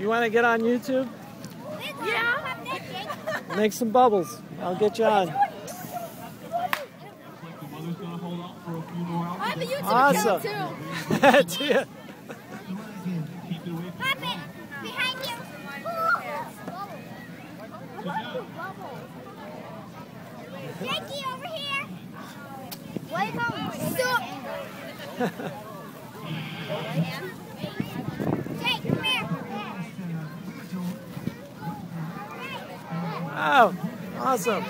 You want to get on YouTube? Yeah. Make some bubbles. I'll get you on. I have a YouTube Awesome. account too. See ya. Pop it behind you. Jackie, over here. Welcome. Stop. Wow, awesome.